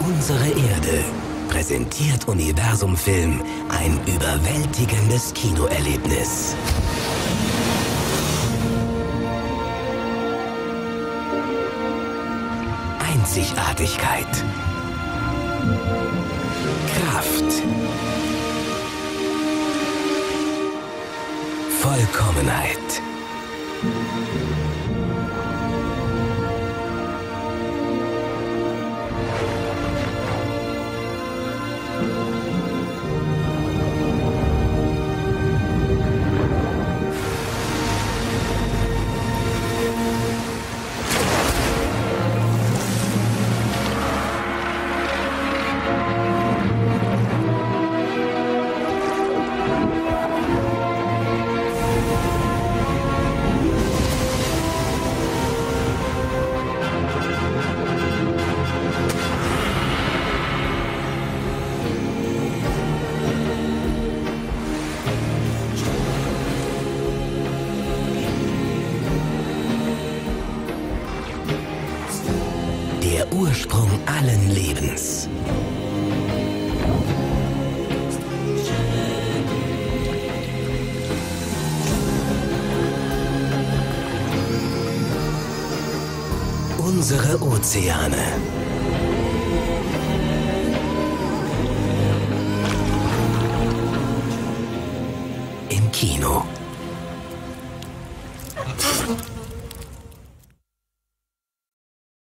Unsere Erde präsentiert Universum Film ein überwältigendes Kinoerlebnis. Einzigartigkeit. Kraft. Vollkommenheit. der Ursprung allen Lebens. Unsere Ozeane. Im Kino.